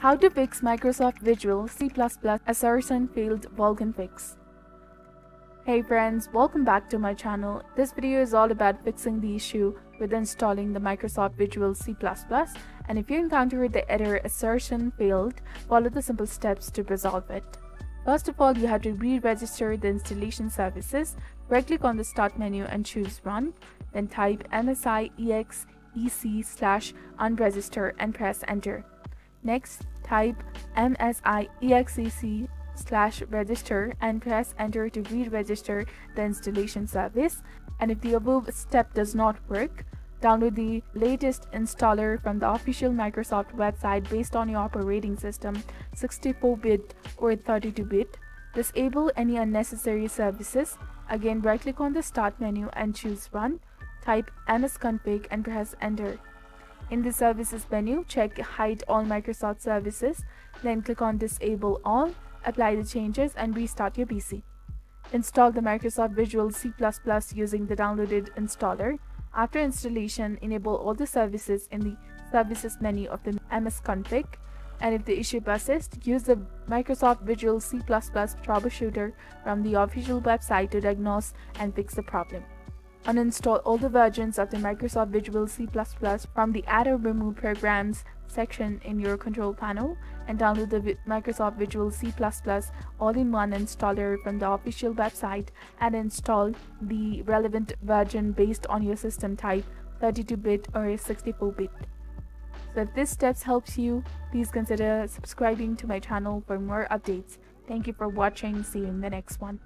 How to fix Microsoft Visual C++ assertion failed Vulkan fix. Hey friends, welcome back to my channel. This video is all about fixing the issue with installing the Microsoft Visual C++ and if you encounter the error assertion failed, follow the simple steps to resolve it. First of all, you have to re-register the installation services. Right click on the start menu and choose run. Then type msi exec slash unregister and press enter. Next, type msiexec slash register and press enter to re-register the installation service. And if the above step does not work, download the latest installer from the official Microsoft website based on your operating system, 64-bit or 32-bit. Disable any unnecessary services. Again, right-click on the Start menu and choose Run. Type msconfig and press enter. In the services menu, check hide all Microsoft services, then click on disable all, apply the changes and restart your PC. Install the Microsoft Visual C++ using the downloaded installer. After installation, enable all the services in the services menu of the msconfig. and if the issue persists, use the Microsoft Visual C++ troubleshooter from the official website to diagnose and fix the problem. Uninstall all the versions of the Microsoft Visual C++ from the Add or Remove Programs section in your control panel and download the Microsoft Visual C++ all-in-one installer from the official website and install the relevant version based on your system type 32-bit or 64-bit. So if this steps helps you, please consider subscribing to my channel for more updates. Thank you for watching. See you in the next one.